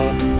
Oh.